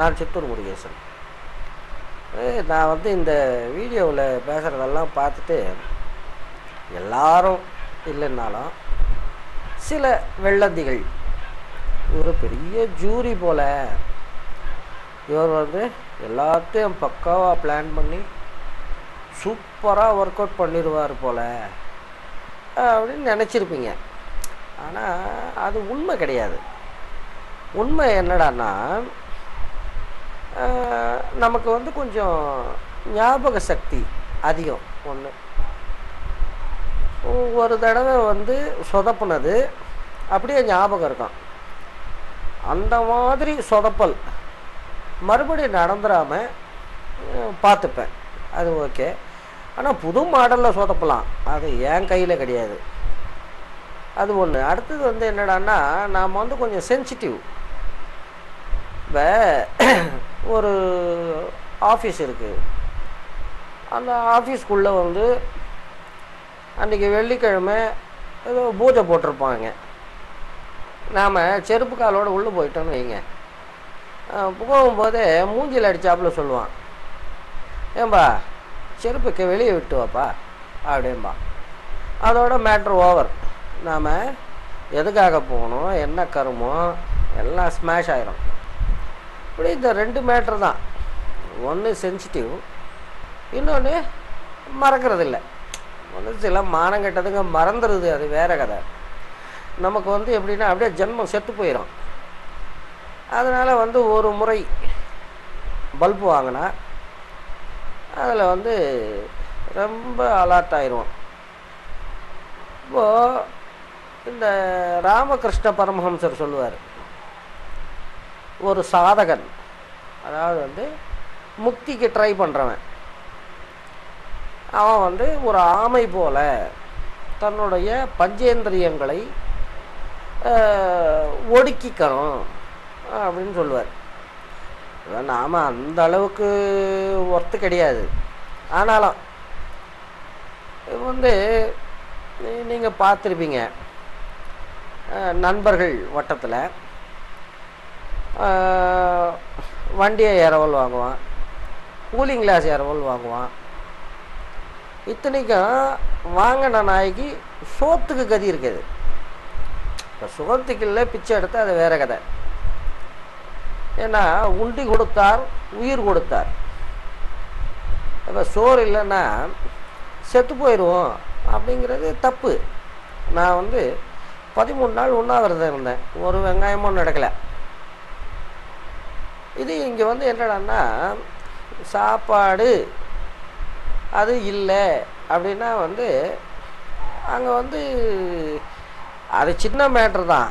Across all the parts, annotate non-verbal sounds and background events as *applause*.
நான் சித்தூர் முருகேசன் ஏய், நான் வந்து இந்த வீடியோவில் பேசுகிறதெல்லாம் பார்த்துட்டு எல்லாரும் இல்லைன்னாலும் சில வெள்ளந்திகள் இவர் பெரிய ஜூரி போல் இவர் வந்து எல்லாத்தையும் பக்காவாக பிளான் பண்ணி சூப்பராக ஒர்க் அவுட் பண்ணிடுவார் போல் அப்படின்னு நினச்சிருப்பீங்க. ஆனால் அது உண்மை கிடையாது. உண்மை என்னடான்னா நமக்கு வந்து கொஞ்சம் ஞாபக சக்தி அதிகம் ஒன்று ஒரு தடவை வந்து சொதப்புனது அப்படியே ஞாபகம் இருக்கும். அந்த மாதிரி சொதப்பல் மறுபடியும் நடந்துடாமல் பார்த்துப்பேன். அது ஓகே. ஆனால் புது மாடலில் சொதப்பலாம். அது என் கையில் கிடையாது. அது ஒன்று அடுத்தது வந்து என்னடான்னா நாம் வந்து கொஞ்சம் சென்சிட்டிவ் இப்போ ஒரு ஆஃபீஸ் இருக்குது அந்த ஆஃபீஸ்க்குள்ளே வந்து அன்றைக்கி வெள்ளிக்கிழமை ஏதோ பூஜை போட்டிருப்பாங்க. நாம் செருப்பு காலோடு உள்ளே போயிட்டோன்னு வைங்க. போகும்போதே மூஞ்சில் அடித்தாப்புல சொல்லுவான். ஏன்பா செருப்புக்கு வெளியே விட்டு வாப்பா அப்படின்பா அதோட மேட்ரு ஓவர் நாம் எதுக்காக போகணும் என்ன கருமோ எல்லாம் ஸ்மாஷ் ஆயிரும். இப்படி இந்த ரெண்டு மேட்ரு தான். ஒன்று சென்சிட்டிவ் இன்னொன்று மறக்கிறது இல்லை ஒன்று சில மானம் கெட்டதுங்க மறந்துடுது அது வேற கதை. நமக்கு வந்து எப்படின்னா அப்படியே ஜென்மம் செத்து போயிடும் அதனால் வந்து ஒரு முறை பல்பு வாங்கினா அதில் வந்து ரொம்ப அலர்ட் ஆயிடுவோம் இப்போது இந்த ராமகிருஷ்ண பரமஹம்சர் சொல்லுவார் ஒரு சாதகன். அதாவது வந்து முக்திக்கு ட்ரை பண்ணுறவன் அவன் வந்து ஒரு ஆமை போல தன்னுடைய பஞ்சேந்திரியங்களை ஒடுக்கிக்கணும் அப்படின்னு சொல்லுவார். நாம் அந்த அளவுக்கு ஒர்த்து கிடையாது. ஆனாலும் வந்து நீங்கள் பார்த்துருப்பீங்க. நண்பர்கள் வட்டத்தில் வண்டியை இரவல் வாங்குவான். கூலிங் கிளாஸ் இரவல் வாங்குவான். இத்தனைக்கும் வாங்கின நாய்க்கு சோத்துக்கு கதி இருக்குது. இப்போ சுகத்துக்கு பிச்சை எடுத்து அது வேற கதை. ஏன்னா உண்டி கொடுத்தார் உயிர் கொடுத்தார். இப்போ சோறு இல்லைன்னா செத்து போயிடுவோம் அப்படிங்கிறது தப்பு. நான் வந்து பதிமூணு நாள் உண்ணாவிரதம் இருந்தேன். ஒரு வெங்காயமும் நடக்கலை. இது இங்கே வந்து என்னடான்னா சாப்பாடு அது இல்லை அப்படின்னா வந்து அங்கே வந்து அது சின்ன மேட்ரு தான்.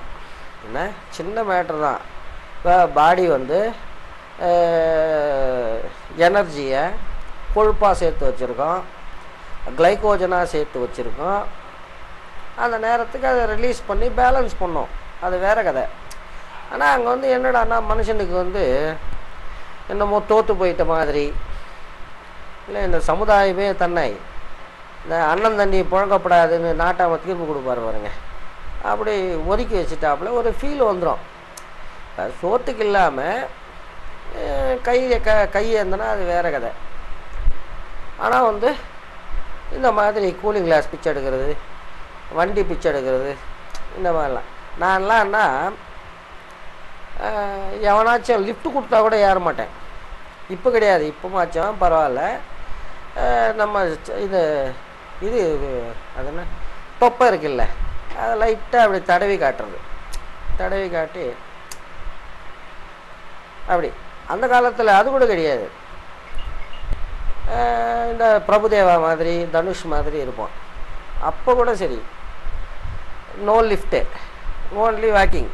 என்ன? சின்ன மேட்ரு தான். இப்போ பாடி வந்து எனர்ஜியை கொழுப்பாக சேர்த்து வச்சுருக்கோம். கிளைக்கோஜனாக சேர்த்து வச்சுருக்கோம். அந்த நேரத்துக்கு அதை ரிலீஸ் பண்ணி பேலன்ஸ் பண்ணோம். அது வேற கதை. ஆனால் அங்கே வந்து என்னடானா மனுஷனுக்கு வந்து என்னமோ தோற்று போயிட்ட மாதிரி. இல்லை இந்த சமுதாயமே தன்னை இந்த அண்ணன் தண்ணி புழங்கப்படாதுன்னு நாட்டாம தீர்ப்பு கொடுப்பாரு பாருங்க. அப்படி ஒதுக்கி வச்சுட்டாப்புல ஒரு ஃபீல் வந்துடும் சோத்துக்கு இல்லாமல் கையை க கை இருந்தனா அது வேறு கதை. ஆனால் வந்து இந்த மாதிரி கூலிங் கிளாஸ் பிச்சை எடுக்கிறது வண்டி பிச்சை எடுக்கிறது இந்த மாதிரிலாம். நான்லாம்னா எவனாச்சும் லிஃப்ட் கொடுத்தா கூட ஏற மாட்டேன். இப்போ கிடையாது இப்போமாச்சும் பரவாயில்ல. நம்ம இது இது அது என்ன? தொப்பை இருக்குல்ல அதை லைட்டாக அப்படி தடவி காட்டுறது. தடவி காட்டி அப்படி. அந்த காலத்தில் அது கூட கிடையாது. இந்த பிரபுதேவா மாதிரி தனுஷ் மாதிரி இருப்போம். அப்போ கூட சரி. நோ லிஃப்ட்டு ஓன்லி வாக்கிங்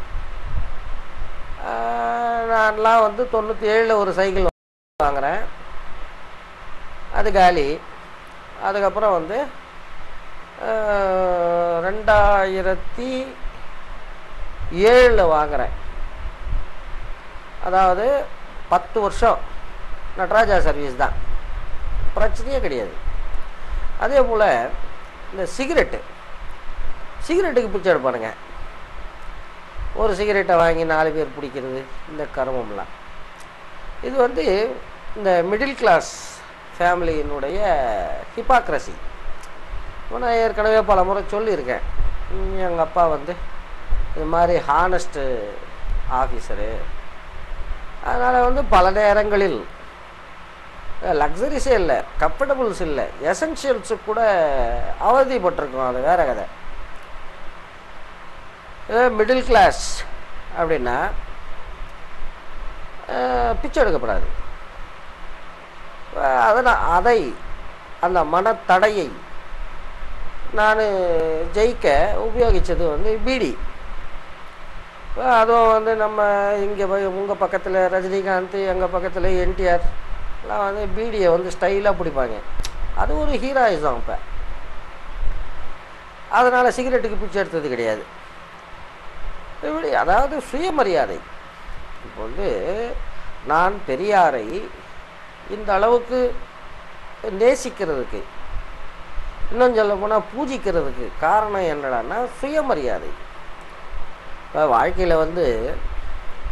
நான்லாம் வந்து தொண்ணூற்றி ஏழில் ஒரு சைக்கிள் வாங்குகிறேன் அது காலி. அதுக்கப்புறம் வந்து ரெண்டாயிரத்தி ஏழில் வாங்குகிறேன் அதாவது பத்து வருஷம் நட்ராஜா சர்வீஸ் தான். பிரச்சனையே கிடையாது. அதே போல் இந்த சிகரெட்டு. சிகரெட்டுக்கு பிச்சை எடுப்பானுங்க. ஒரு சிகரெட்டை வாங்கி நாலு பேர் பிடிக்கிறது இந்த கர்மம்லாம். இது வந்து இந்த மிடில் கிளாஸ் ஃபேமிலியினுடைய ஹிப்பாக்ரசி நான் ஏற்கனவே பல முறை சொல்லியிருக்கேன். எங்கள் அப்பா வந்து இது மாதிரி ஹானஸ்ட்டு ஆஃபீஸரு அதனால் வந்து பல நேரங்களில் லக்ஸரிஸே இல்லை கம்ஃபர்டபுள்ஸ் இல்லை எசென்ஷியல்ஸு கூட அவதிப்பட்டிருக்கோம். அது வேறு கதை. மிடில் கிளாஸ் அப்படின்னா பிச்சை எடுக்கப்படாது. அதனால் அதை அந்த மனத்தடையை நான் ஜெயிக்க உபயோகித்தது வந்து பீடி. அதுவும் வந்து நம்ம இங்கே போய் உங்கள் பக்கத்தில் ரஜினிகாந்த் எங்கள் பக்கத்தில் என்டிஆர் எல்லாம் வந்து பீடியை வந்து ஸ்டைலாக பிடிப்பாங்க. அது ஒரு ஹீரோயிசம் இப்போ. அதனால் சிகரெட்டுக்கு பிச்சை எடுத்தது கிடையாது. இப்படி அதாவது சுயமரியாதை. இப்போ வந்து நான் பெரியாரை இந்த அளவுக்கு நேசிக்கிறதுக்கு இன்னும் சொல்ல போனால் பூஜிக்கிறதுக்கு காரணம் என்னடான்னா சுயமரியாதை. இப்போ வாழ்க்கையில் வந்து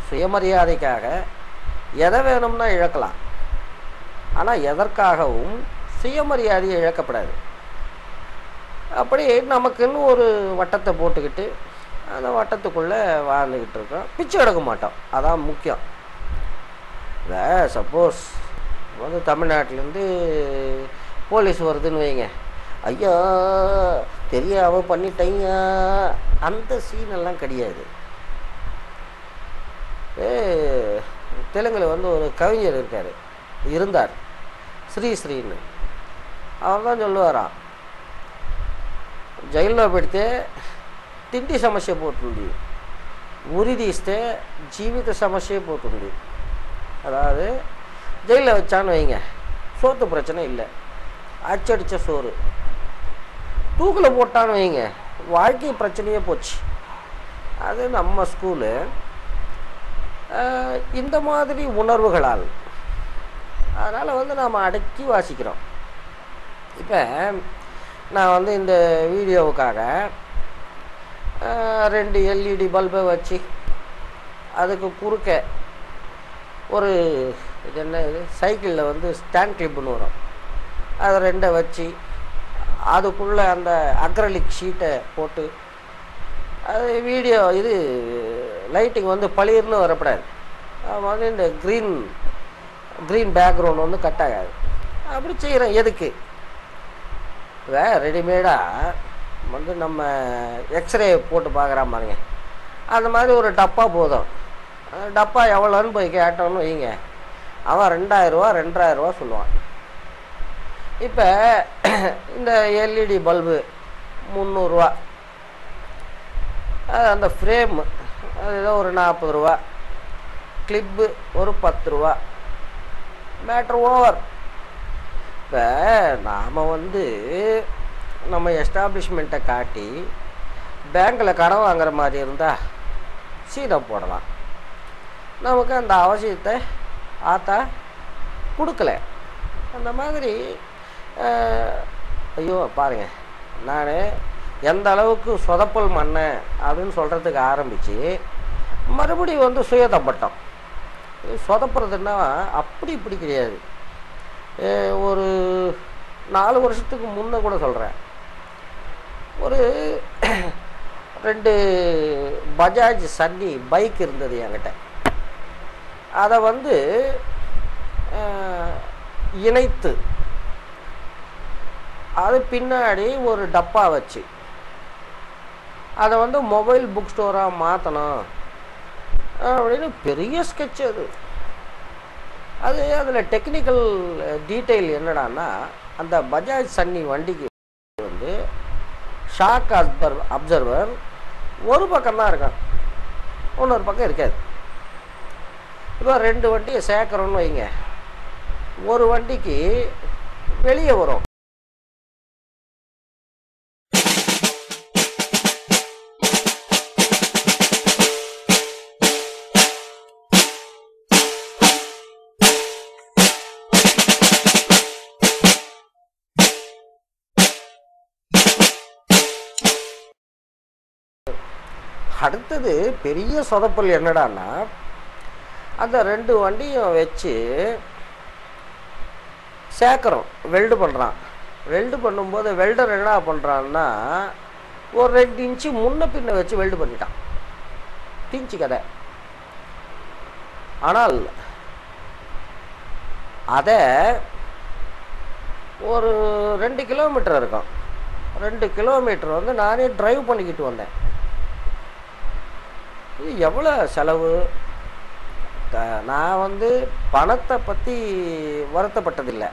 சுயமரியாதைக்காக எதை வேணும்னா இழக்கலாம். ஆனால் எதற்காகவும் சுயமரியாதையை இழக்கப்படாது. அப்படி நமக்குன்னு ஒரு வட்டத்தை போட்டுக்கிட்டு அந்த வட்டத்துக்குள்ளே வாழ்ந்துக்கிட்டு இருக்கோம். பிச்சை எடுக்க மாட்டோம். அதான் முக்கியம். இல்லை சப்போஸ் வந்து தமிழ்நாட்டிலேருந்து போலீஸ் வருதுன்னு வைங்க. ஐயா தெரியாமல் பண்ணிட்டீங்க. அந்த சீனெல்லாம் கிடையாது. தெலுங்கில் வந்து ஒரு கவிஞர் இருக்கார். இருந்தார். ஸ்ரீ ஸ்ரீன்னு அவர் தான் சொல்லுவாராம். ஜெயிலில் போயிடுத்து తిండి సమస్య పోతుంది ఉరి తీస్తే జీవిత సమస్య పోతుంది அதாவது ஜெயிலில் வச்சான்னு வைங்க சோத்து பிரச்சனை இல்லை அச்சடித்த சோறு தூக்கில் போட்டான்னு வைங்க வாழ்க்கை பிரச்சனையே போச்சு அது நம்ம ஸ்கூலு ஆஹ், இந்த மாதிரி உணர்வுகளால் அதனால் வந்து நாம் அடக்கி வாசிக்கிறோம் இப்போ நான் வந்து இந்த வீடியோவுக்காக ஆஹ், ரெண்டு எல்இடி பல்பை வச்சு அதுக்கு குறுக்க ஒரு இது என்ன இது? சைக்கிளில் வந்து ஸ்டாண்ட் கிளிப்புன்னு வரும். அதை ரெண்டை வச்சு அதுக்குள்ளே அந்த அக்ரலிக் ஷீட்டை போட்டு அது வீடியோ இது லைட்டிங் வந்து பளிர்னு வரப்படாது. அது வந்து இந்த க்ரீன் க்ரீன் பேக்ரவுண்ட் வந்து கட் ஆகாது. அப்படி செய்கிறேன் எதுக்கு? வே ரெடிமேடாக வந்து நம்ம எக்ஸ்ரே போட்டு பார்க்குறா பாருங்க. அந்த மாதிரி ஒரு டப்பா போதும். அந்த டப்பா எவ்வளோன்னு போய் கேட்டோம்னு வைங்க. அவன் ரெண்டாயிரரூவா ரெண்டாயிரரூவா சொல்லுவான். இப்போ *clears throat* இந்த எல்இடி பல்பு முந்நூறுரூவா. அது அந்த ஃப்ரேம் அது ஏதோ ஒரு நாற்பது ரூபா கிளிப்பு ஒரு பத்து ரூபா மேட்ரு ஓவர் இப்போ நாம் வந்து நம்ம எஸ்டாப்ளிஷ்மெண்ட்டை காட்டி பேங்க்கில் கடன் வாங்குற மாதிரி இருந்தால் சீனை போடலாம். நமக்கு அந்த அவசியத்தை ஆத்தா கொடுக்கல. அந்த மாதிரி ஐயோ பாருங்க. நான் எந்த அளவுக்கு சொதப்பல் மண்ணேன் அப்படின்னு சொல்கிறதுக்கு ஆரம்பித்து மறுபடியும் வந்து சுயதப்பட்டோம். சொதப்புறதுன்னா அப்படி இப்படி கிடையாது. ஒரு நாலு வருஷத்துக்கு முன்னே கூட சொல்கிறேன் ஒரு ரெண்டு பஜாஜ் சன்னி பைக் இருந்தது என்கிட்ட. அதை வந்து இணைத்து அது பின்னாடி ஒரு டப்பா வச்சு அதை வந்து மொபைல் புக் ஸ்டோராக மாற்றணும் அப்படின்னு பெரிய ஸ்கெட்ச் அது. அது அதில் டெக்னிக்கல் டீட்டெயில் என்னடான்னா அந்த பஜாஜ் சன்னி வண்டிக்கு ஷாக் அப்சர் அப்சர்வர் ஒரு பக்கம் தான் இருக்கும் இன்னொரு பக்கம் இருக்காது. இப்போ ரெண்டு வண்டியை சேர்க்குறோன்னு வைங்க. ஒரு வண்டிக்கு வெளியே வரும். அடுத்தது பெரிய சொதப்பல் என்னடான்னா அந்த ரெண்டு வண்டியும் வச்சு சேர்க்குறோம் வெல்டு பண்ணுறான் வெல்டு பண்ணும்போது வெல்டர் என்ன பண்ணுறான்னா ஒரு ரெண்டு இன்ச்சு முன்ன பின்ன வச்சு வெல்டு பண்ணிட்டான். தீஞ்சு கதை. ஆனால் அதை ஒரு ரெண்டு கிலோமீட்டர் இருக்கும். ரெண்டு கிலோமீட்டர் வந்து நானே ட்ரைவ் பண்ணிக்கிட்டு வந்தேன். இது எவ்வளோ செலவு? த- நான் வந்து பணத்தை பற்றி வருத்தப்பட்டதில்லை.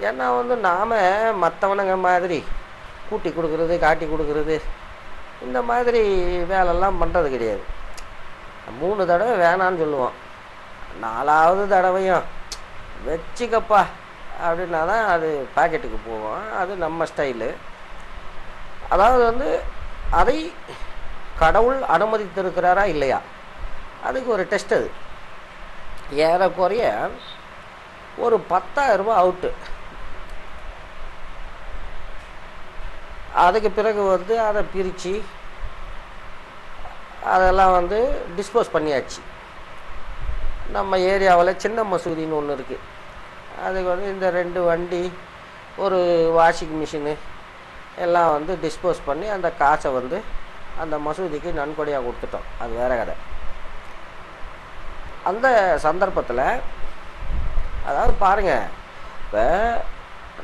ஏன்னா வந்து நாம் மற்றவனுங்க மாதிரி கூட்டி கொடுக்குறது காட்டி கொடுக்குறது இந்த மாதிரி வேலைலாம் பண்ணுறது கிடையாது. மூணு தடவை வேணான்னு சொல்லுவோம். நாலாவது தடவையும் வச்சுக்கப்பா அப்படின்னா தான் அது பாக்கெட்டுக்கு போவோம். அது நம்ம ஸ்டைலு. அதாவது வந்து அதை கடவுள் அனுமதித்திருக்கிறாரா இல்லையா? அதுக்கு ஒரு டெஸ்ட் அது. ஏறக்குறைய ஒரு பத்தாயிரம் ரூபாய் அவுட்டு அதுக்கு பிறகு வந்து அதை பிரித்து அதெல்லாம் வந்து டிஸ்போஸ் பண்ணியாச்சு. நம்ம ஏரியாவில் சின்ன மசூதின்னு ஒன்று இருக்குது அதுக்கு வந்து இந்த ரெண்டு வண்டி ஒரு வாஷிங் மிஷினு எல்லாம் வந்து டிஸ்போஸ் பண்ணி அந்த காசை வந்து அந்த மசூதிக்கு நன்கொடையாக கொடுத்துட்டோம். அது வேற கதை. அந்த சந்தர்ப்பத்தில் அதாவது பாருங்க இப்போ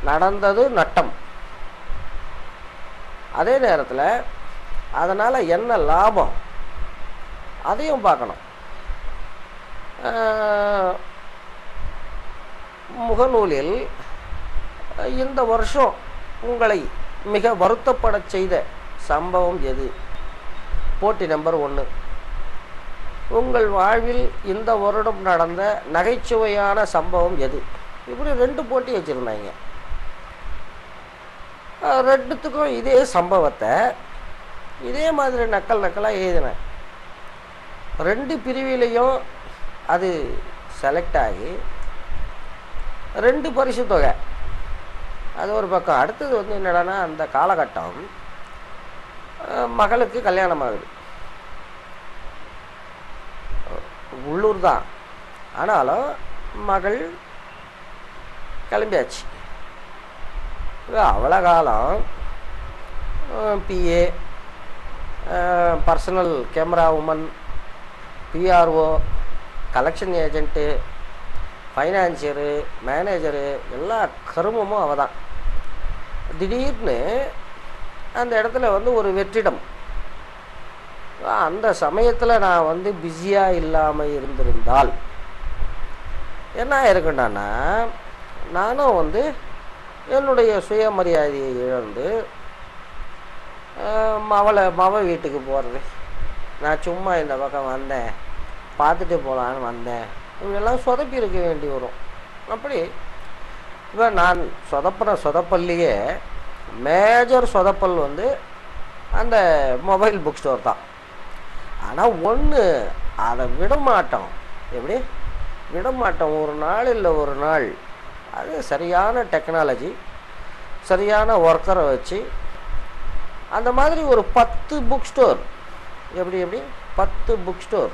நடந்தது நட்டம். அதே நேரத்தில் அதனால் என்ன லாபம்? அதையும் பார்க்கணும். முகநூலில் இந்த வருஷம் உங்களை மிக வருத்தப்படச் செய்த சம்பவம் எது? போட்டி நம்பர் ஒன்று உங்கள் வாழ்வில் இந்த வருடம் நடந்த நகைச்சுவையான சம்பவம் எது? இப்படி ரெண்டு போட்டி வச்சுருந்தாங்க. ரெண்டுத்துக்கும் இதே சம்பவத்தை இதே மாதிரி நக்கல் நக்கலாக எழுதினேன். ரெண்டு பிரிவிலையும் அது செலக்ட் ஆகி ரெண்டு பரிசு தொகை. அது ஒரு பக்கம். அடுத்தது வந்து என்னடானா அந்த காலகட்டம் மகளுக்கு கல்யாணம் ஆகுது உள்ளூர் தான். ஆனாலும் மகள் கிளம்பியாச்சு. அவ்வளோ காலம் PA personal camera woman PRO collection agent financier manager எல்லா கருமமும் அவள் தான் திடீர்னு அந்த இடத்துல வந்து ஒரு வெற்றிடம். அந்த சமயத்தில் நான் வந்து பிஸியாக இல்லாமல் இருந்திருந்தால் என்ன இருக்குண்டானா நானும் வந்து என்னுடைய சுயமரியாதையை இழந்து மவளை மவ வீட்டுக்கு போகிறது நான் சும்மா இந்த பக்கம் வந்தேன் பார்த்துட்டு போகலான்னு வந்தேன். இப்படியெல்லாம் சொதப்பி இருக்க வேண்டி வரும். அப்படி இப்போ நான் சொதப்பின சொதப்பல்லையே மேஜர் சொதப்பல் வந்து அந்த மொபைல் புக் ஸ்டோர் தான். ஆனால் ஒன்று அதை விட மாட்டோம் எப்படி? விட மாட்டோம் ஒரு நாள் இல்லை ஒரு நாள். அது சரியான டெக்னாலஜி சரியான ஒர்க்கரை வச்சு அந்த மாதிரி ஒரு பத்து புக் ஸ்டோர் எப்படி எப்படி? பத்து book store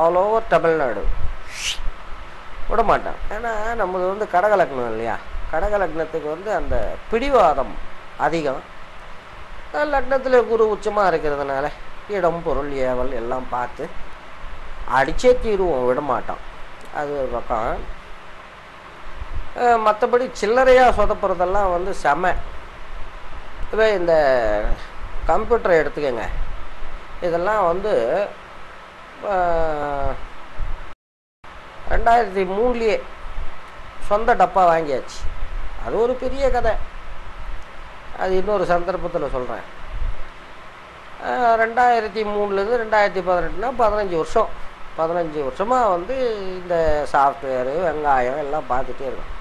all over Tamil Nadu விட மாட்டேன் ஏன்னா நம்மளது வந்து கடகலக்கணும் இல்லையா? கடக லக்னத்துக்கு வந்து அந்த பிடிவாதம் அதிகம். லக்னத்தில் குரு உச்சமாக இருக்கிறதுனால இடம் பொருள் ஏவல் எல்லாம் பார்த்து அடிச்சே தீருவோம் விடமாட்டோம் அது ஒரு பக்கம். மற்றபடி சில்லறையாக சொதப்புறதெல்லாம் வந்து செம. இப்போ இந்த கம்ப்யூட்டரை எடுத்துக்கோங்க. இதெல்லாம் வந்து ரெண்டாயிரத்தி மூணுலேயே சொந்த டப்பா வாங்கியாச்சு. அது ஒரு பெரிய கதை. அது இன்னொரு சந்தர்ப்பத்தில் சொல்கிறேன் ரெண்டாயிரத்தி மூணுலேருந்து ரெண்டாயிரத்தி பதினெட்டுனா பதினஞ்சு வருஷம். பதினஞ்சு வருஷமாக வந்து இந்த சாஃப்ட்வேரு வெங்காயம் எல்லாம் பார்த்துட்டே இருக்கும்.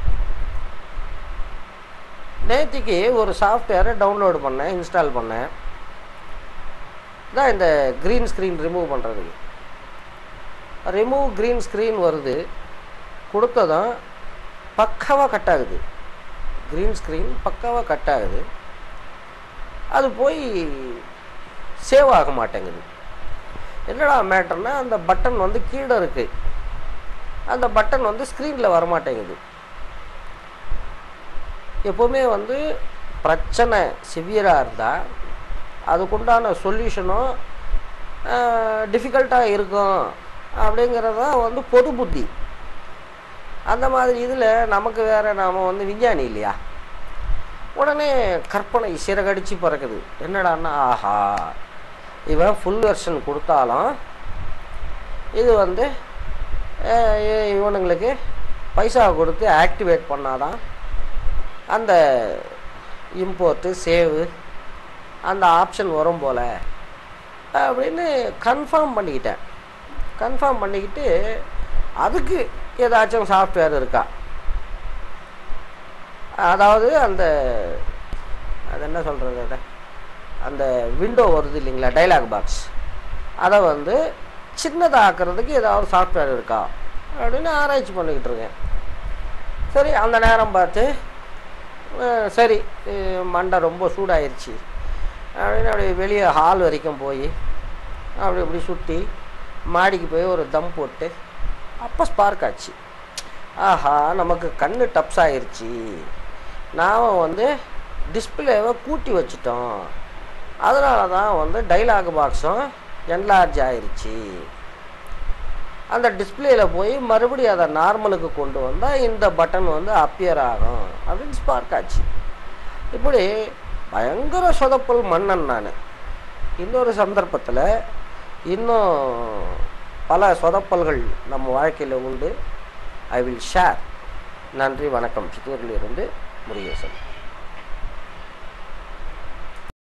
நேற்றுக்கு ஒரு சாஃப்ட்வேரை டவுன்லோடு பண்ணேன் இன்ஸ்டால் பண்ணேன். தான் இந்த க்ரீன் ஸ்க்ரீன் ரிமூவ் பண்ணுறதுக்கு ரிமூவ் க்ரீன் ஸ்க்ரீன் வருது. கொடுத்ததும் பக்காவாக கட் ஆகுது. க்ரீன் ஸ்க்ரீன் பக்காவாக கட் ஆகுது. அது போய் சேவ் ஆக மாட்டேங்குது. என்னடா மேட்டர்னா அந்த பட்டன் வந்து கீழே இருக்குது அந்த பட்டன் வந்து ஸ்க்ரீனில் வரமாட்டேங்குது. எப்போவுமே வந்து பிரச்சனை சிவியராக இருந்தால் அதுக்குண்டான சொல்யூஷனும் டிஃபிகல்ட்டாக இருக்கும். அப்படிங்கிறது தான் வந்து பொது புத்தி. அந்த மாதிரி இதில் நமக்கு வேறு நாம் வந்து விஞ்ஞானி இல்லையா? உடனே கற்பனை சிறகடிச்சு பிறக்குது. என்னடான்னா ஆஹா இவன் ஃபுல் வெர்ஷன் கொடுத்தாலும் இது வந்து இவனுங்களுக்கு பைசா கொடுத்து ஆக்டிவேட் பண்ணாதான் அந்த இம்போர்ட்டு சேவு அந்த ஆப்ஷன் வரும் போல். அப்படின்னு கன்ஃபார்ம் பண்ணிக்கிட்டேன். கன்ஃபார்ம் பண்ணிக்கிட்டு அதுக்கு ஏதாச்சும் சாஃப்ட்வேர் இருக்கா? அதாவது அந்த அது என்ன சொல்கிறது அதை? அந்த விண்டோ வருது இல்லைங்களா டைலாக் பாக்ஸ் அதை வந்து சின்னதாக்குறதுக்கு ஏதாவது சாஃப்ட்வேர் இருக்கா? அப்படின்னு ஆராய்ச்சி பண்ணிக்கிட்டு இருக்கேன். சரி அந்த நேரம் பார்த்து சரி மண்டை ரொம்ப சூடாயிருச்சு. அப்படின்னு அப்படியே வெளியே ஹால் வரைக்கும் போய் அப்படி இப்படி சுற்றி மாடிக்கு போய் ஒரு தம் போட்டு அப்போ ஸ்பார்க் ஆச்சு. ஆஹா நமக்கு கண் டப்ஸ் ஆயிடுச்சு நாம் வந்து டிஸ்பிளேவை கூட்டி வச்சிட்டோம். அதனால தான் வந்து டைலாக் பாக்ஸும் என்லார்ஜ் ஆயிடுச்சு அந்த டிஸ்பிளேயில் போய் மறுபடியும் அதை நார்மலுக்கு கொண்டு வந்தால் இந்த பட்டன் வந்து அப்பியர் ஆகும். அப்படின்னு ஸ்பார்க் ஆச்சு. இப்படி பயங்கர சொதப்பல் மன்னன் நான். இன்னொரு சந்தர்ப்பத்தில் இன்னும் பல சொதப்பல்கள் நம்ம வாழ்க்கையில் உண்டு. ஐ வில் ஷேர் நன்றி வணக்கம். சித்தூரிலிருந்து முருகேசன்.